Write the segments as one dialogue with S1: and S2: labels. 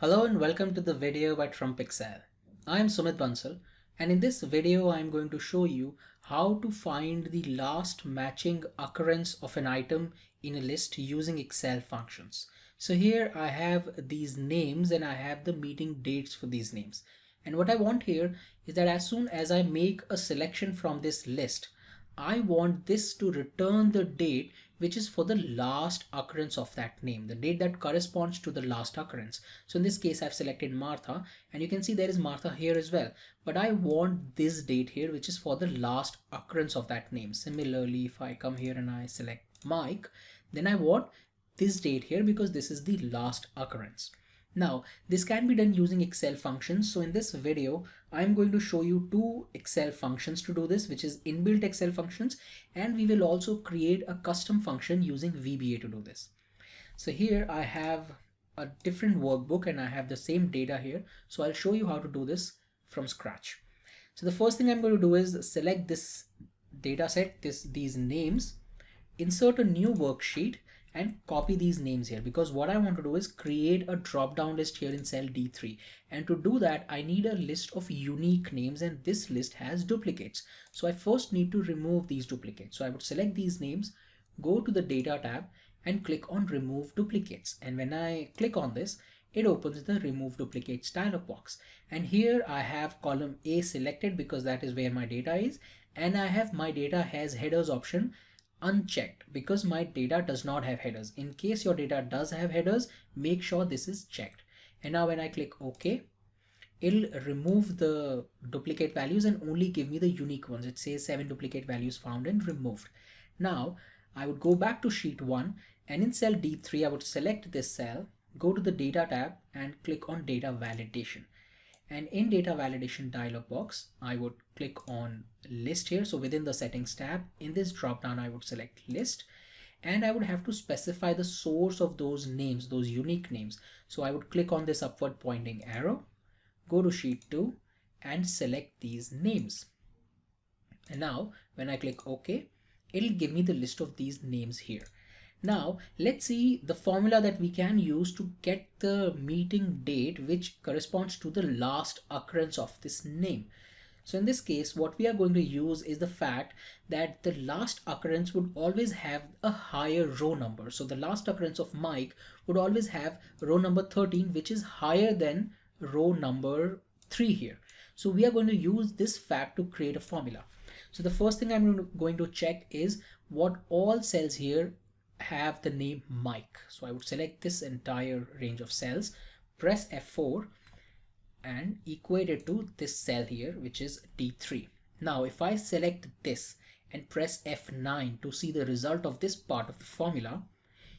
S1: Hello and welcome to the video by TrumpExcel. I am Sumit Bansal and in this video I am going to show you how to find the last matching occurrence of an item in a list using Excel functions. So here I have these names and I have the meeting dates for these names. And what I want here is that as soon as I make a selection from this list, I want this to return the date which is for the last occurrence of that name, the date that corresponds to the last occurrence. So in this case, I've selected Martha and you can see there is Martha here as well. But I want this date here, which is for the last occurrence of that name. Similarly, if I come here and I select Mike, then I want this date here because this is the last occurrence. Now, this can be done using Excel functions. So in this video, I'm going to show you two Excel functions to do this, which is inbuilt Excel functions. And we will also create a custom function using VBA to do this. So here I have a different workbook and I have the same data here. So I'll show you how to do this from scratch. So the first thing I'm going to do is select this data set, this, these names, insert a new worksheet and copy these names here because what I want to do is create a drop down list here in cell D3 and to do that I need a list of unique names and this list has duplicates. So I first need to remove these duplicates. So I would select these names go to the data tab and click on remove duplicates. And when I click on this it opens the remove duplicates dialog box. And here I have column A selected because that is where my data is. And I have my data has headers option unchecked because my data does not have headers. In case your data does have headers, make sure this is checked. And now when I click OK, it'll remove the duplicate values and only give me the unique ones. It says seven duplicate values found and removed. Now I would go back to sheet one and in cell D3, I would select this cell, go to the data tab and click on data validation and in data validation dialog box I would click on list here. So within the settings tab in this drop down I would select list. And I would have to specify the source of those names those unique names. So I would click on this upward pointing arrow go to sheet 2 and select these names. And now when I click OK it'll give me the list of these names here now let's see the formula that we can use to get the meeting date which corresponds to the last occurrence of this name. So in this case, what we are going to use is the fact that the last occurrence would always have a higher row number. So the last occurrence of Mike would always have row number 13, which is higher than row number 3 here. So we are going to use this fact to create a formula. So the first thing I'm going to check is what all cells here have the name Mike. So I would select this entire range of cells, press F4 and equate it to this cell here, which is D3. Now, if I select this and press F9 to see the result of this part of the formula,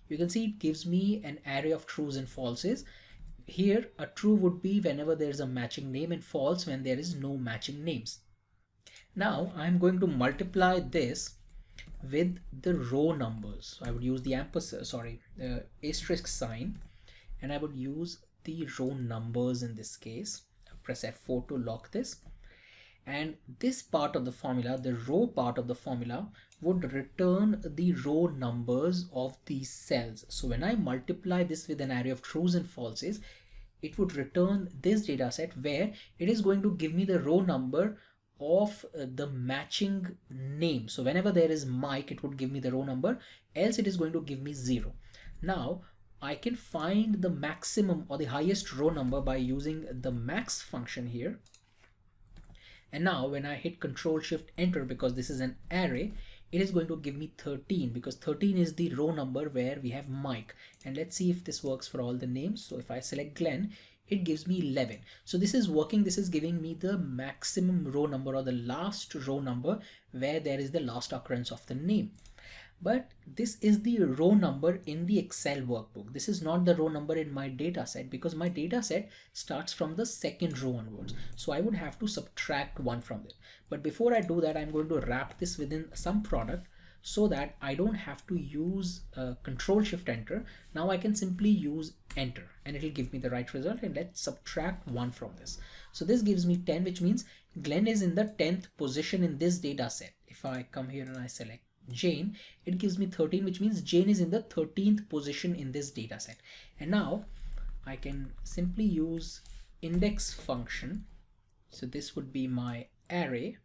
S1: you can see it gives me an array of trues and falses. Here, a true would be whenever there is a matching name and false when there is no matching names. Now, I'm going to multiply this with the row numbers. So I would use the ampersand, sorry, asterisk sign, and I would use the row numbers in this case. press F4 to lock this. And this part of the formula, the row part of the formula, would return the row numbers of these cells. So when I multiply this with an array of trues and falses, it would return this data set where it is going to give me the row number of uh, the matching name. So whenever there is Mike, it would give me the row number, else it is going to give me zero. Now I can find the maximum or the highest row number by using the max function here. And now when I hit control shift enter because this is an array, it is going to give me 13 because 13 is the row number where we have Mike. And let's see if this works for all the names. So if I select Glenn, it gives me 11 so this is working this is giving me the maximum row number or the last row number where there is the last occurrence of the name but this is the row number in the Excel workbook. This is not the row number in my data set because my data set starts from the second row onwards. So I would have to subtract one from it. But before I do that, I'm going to wrap this within sum product so that I don't have to use uh, control shift enter. Now I can simply use enter and it will give me the right result and let's subtract one from this. So this gives me 10 which means Glenn is in the 10th position in this data set. If I come here and I select Jane, it gives me 13 which means Jane is in the 13th position in this data set. And now I can simply use index function. So this would be my array.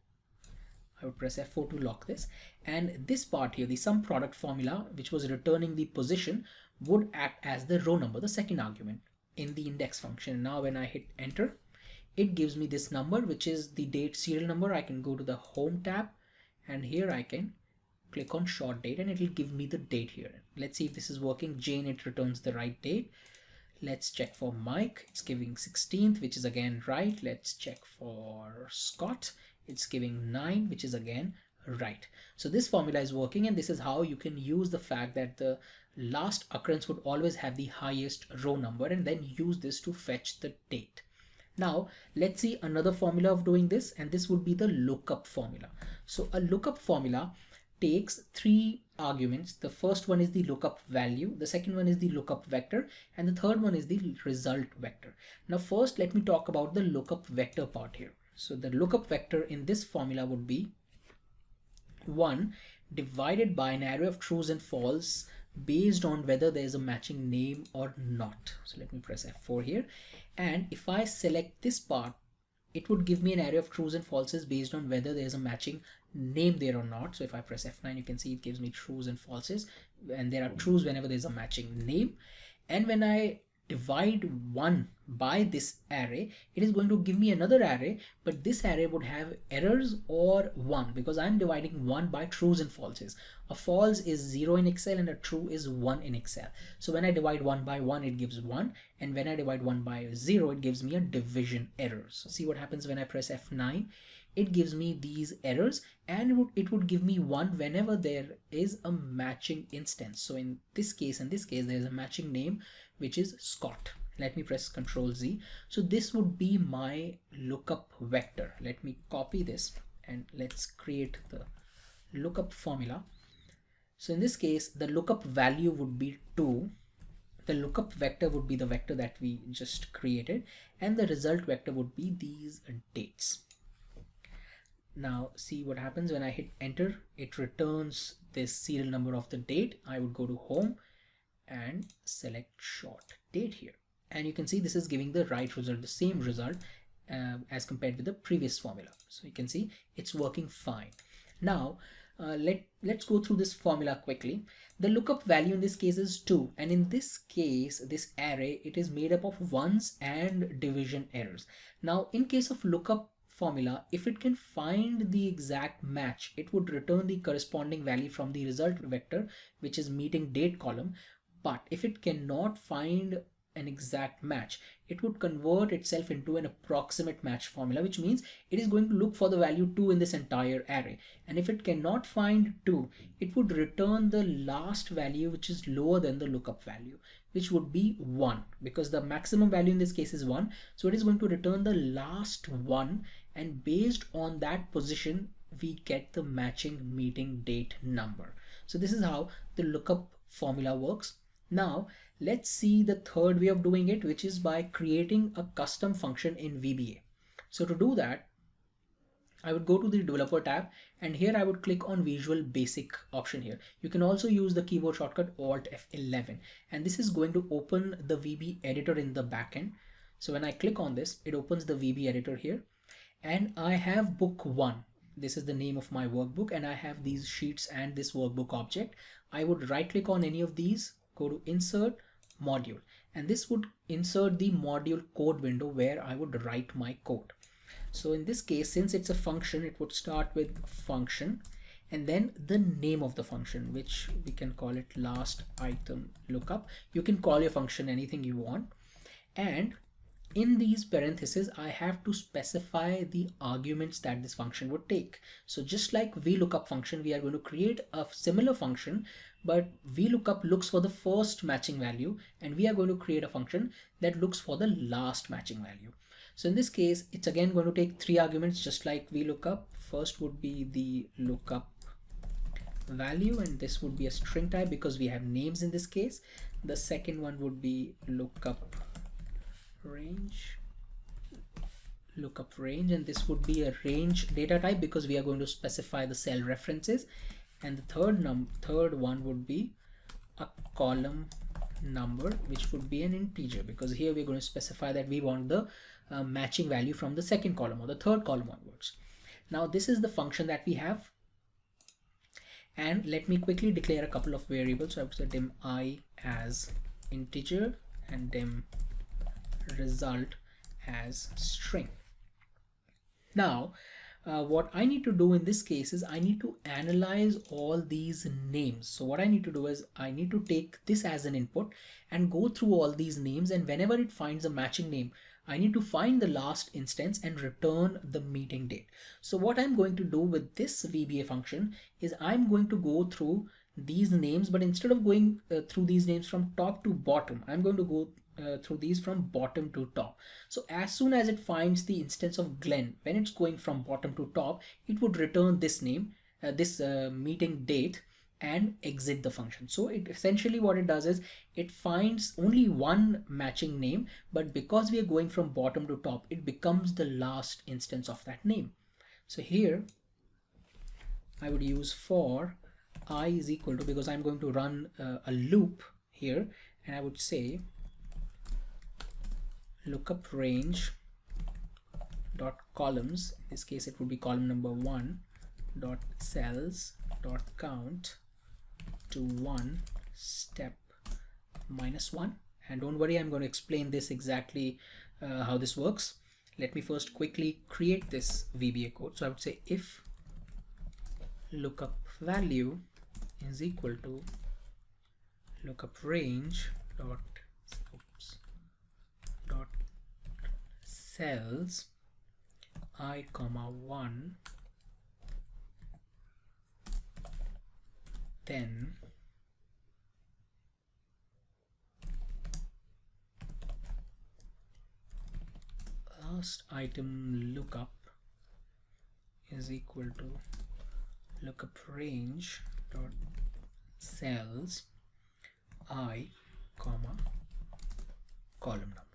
S1: I would press F4 to lock this. And this part here, the sum product formula, which was returning the position, would act as the row number, the second argument in the index function. Now when I hit enter, it gives me this number, which is the date serial number. I can go to the home tab and here I can click on short date and it will give me the date here. Let's see if this is working. Jane, it returns the right date. Let's check for Mike. It's giving 16th, which is again right. Let's check for Scott. It's giving 9, which is again right. So this formula is working and this is how you can use the fact that the last occurrence would always have the highest row number and then use this to fetch the date. Now let's see another formula of doing this and this would be the lookup formula. So a lookup formula takes three arguments. The first one is the lookup value, the second one is the lookup vector, and the third one is the result vector. Now first let me talk about the lookup vector part here. So the lookup vector in this formula would be 1 divided by an array of trues and false based on whether there is a matching name or not. So let me press F4 here. And if I select this part, it would give me an array of trues and falses based on whether there's a matching name there or not. So if I press F9, you can see it gives me trues and falses and there are trues whenever there's a matching name. And when I divide 1 by this array, it is going to give me another array, but this array would have errors or 1 because I'm dividing 1 by trues and falses. A false is 0 in Excel and a true is 1 in Excel. So when I divide 1 by 1, it gives 1. And when I divide 1 by 0, it gives me a division error. So see what happens when I press F9 it gives me these errors and it would, it would give me one whenever there is a matching instance. So in this case, in this case, there's a matching name, which is Scott. Let me press Control Z. So this would be my lookup vector. Let me copy this and let's create the lookup formula. So in this case, the lookup value would be 2 the lookup vector would be the vector that we just created and the result vector would be these dates now see what happens when I hit enter it returns this serial number of the date I would go to home and select short date here. And you can see this is giving the right result the same result uh, as compared with the previous formula. So you can see it's working fine. Now uh, let let's go through this formula quickly. The lookup value in this case is 2 and in this case this array it is made up of ones and division errors. Now in case of lookup formula, if it can find the exact match, it would return the corresponding value from the result vector, which is meeting date column. But if it cannot find an exact match, it would convert itself into an approximate match formula, which means it is going to look for the value 2 in this entire array. And if it cannot find 2, it would return the last value, which is lower than the lookup value which would be 1 because the maximum value in this case is 1. So it is going to return the last one and based on that position we get the matching meeting date number. So this is how the lookup formula works. Now let's see the third way of doing it which is by creating a custom function in VBA. So to do that I would go to the developer tab and here I would click on visual basic option here. You can also use the keyboard shortcut alt F11 and this is going to open the VB editor in the backend. So when I click on this, it opens the VB editor here and I have book one. This is the name of my workbook and I have these sheets and this workbook object. I would right click on any of these, go to insert module and this would insert the module code window where I would write my code. So in this case, since it's a function, it would start with function and then the name of the function, which we can call it last item lookup. You can call your function anything you want. And in these parentheses, I have to specify the arguments that this function would take. So just like VLOOKUP function, we are going to create a similar function, but VLOOKUP looks for the first matching value, and we are going to create a function that looks for the last matching value. So in this case, it's again going to take three arguments just like VLOOKUP. First would be the lookup value and this would be a string type because we have names in this case. The second one would be lookup range lookup range and this would be a range data type because we are going to specify the cell references and the third num third one would be a column number which would be an integer because here we're going to specify that we want the uh, matching value from the second column or the third column onwards. Now this is the function that we have and let me quickly declare a couple of variables. So I would say dim i as integer and dim result as string. Now uh, what I need to do in this case is I need to analyze all these names. So what I need to do is I need to take this as an input and go through all these names and whenever it finds a matching name, I need to find the last instance and return the meeting date. So what I'm going to do with this VBA function is I'm going to go through these names, but instead of going uh, through these names from top to bottom, I'm going to go uh, through these from bottom to top. So as soon as it finds the instance of Glenn, when it's going from bottom to top, it would return this name, uh, this uh, meeting date and exit the function. So it essentially what it does is it finds only one matching name, but because we are going from bottom to top, it becomes the last instance of that name. So here I would use for i is equal to because I'm going to run uh, a loop here and I would say lookup range dot columns. In this case it would be column number one dot cells dot count to one step minus one. And don't worry I'm going to explain this exactly uh, how this works. Let me first quickly create this VBA code. So I would say if lookup value is equal to lookup range dot cells i comma 1 then last item lookup is equal to lookup range dot cells i comma column number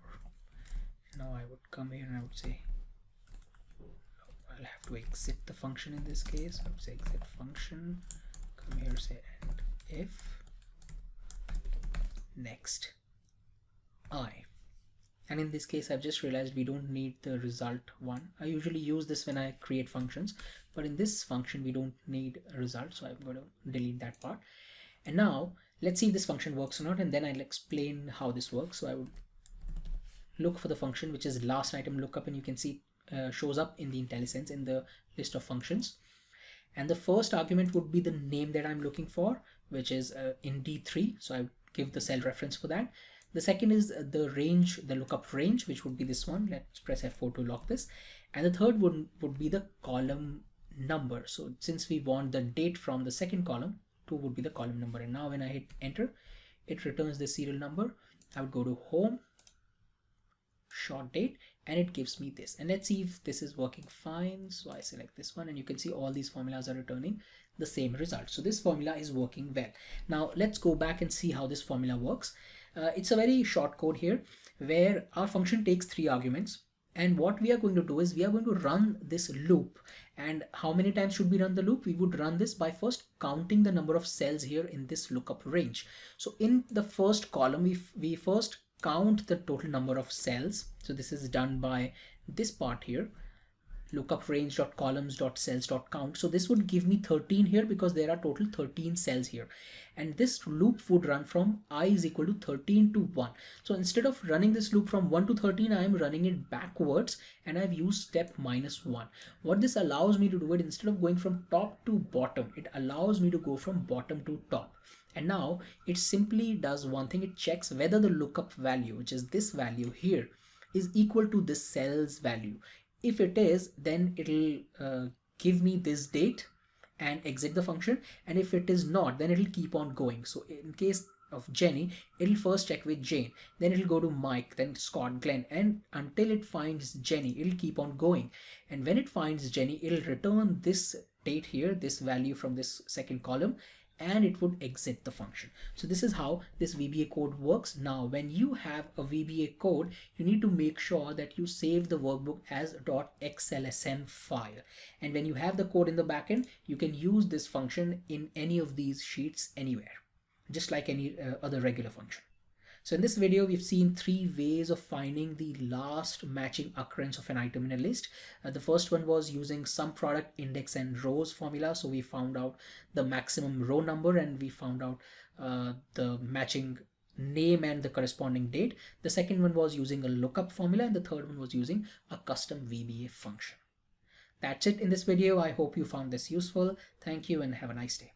S1: now I would come here and I would say I'll have to exit the function in this case. I would say exit function come here say end if next i. And in this case I've just realized we don't need the result one. I usually use this when I create functions but in this function we don't need a result so I'm going to delete that part. And now let's see if this function works or not and then I'll explain how this works. So I would look for the function which is last item lookup and you can see uh, shows up in the IntelliSense in the list of functions. And the first argument would be the name that I'm looking for, which is uh, in D3. So I give the cell reference for that. The second is the range, the lookup range, which would be this one. Let's press F4 to lock this. And the third would, would be the column number. So since we want the date from the second column, 2 would be the column number. And now when I hit enter, it returns the serial number. I would go to home short date and it gives me this. And let's see if this is working fine. So I select this one and you can see all these formulas are returning the same result. So this formula is working well. Now let's go back and see how this formula works. Uh, it's a very short code here where our function takes three arguments and what we are going to do is we are going to run this loop. And how many times should we run the loop? We would run this by first counting the number of cells here in this lookup range. So in the first column we we first count the total number of cells. So this is done by this part here lookup range dot columns dot cells dot count. So this would give me 13 here because there are total 13 cells here. And this loop would run from i is equal to 13 to 1 so instead of running this loop from 1 to 13 i am running it backwards and i've used step minus 1 what this allows me to do it instead of going from top to bottom it allows me to go from bottom to top and now it simply does one thing it checks whether the lookup value which is this value here is equal to this cell's value. If it is then it'll uh, give me this date and exit the function. And if it is not then it'll keep on going. So in case of Jenny, it'll first check with Jane, then it'll go to Mike, then Scott, Glenn, and until it finds Jenny, it'll keep on going. And when it finds Jenny, it'll return this date here, this value from this second column, and it would exit the function. So this is how this VBA code works. Now, when you have a VBA code, you need to make sure that you save the workbook as .xlsm file. And when you have the code in the backend, you can use this function in any of these sheets anywhere, just like any uh, other regular function. So in this video, we've seen three ways of finding the last matching occurrence of an item in a list. Uh, the first one was using sum product index and rows formula. So we found out the maximum row number and we found out uh, the matching name and the corresponding date. The second one was using a lookup formula and the third one was using a custom VBA function. That's it in this video. I hope you found this useful. Thank you and have a nice day.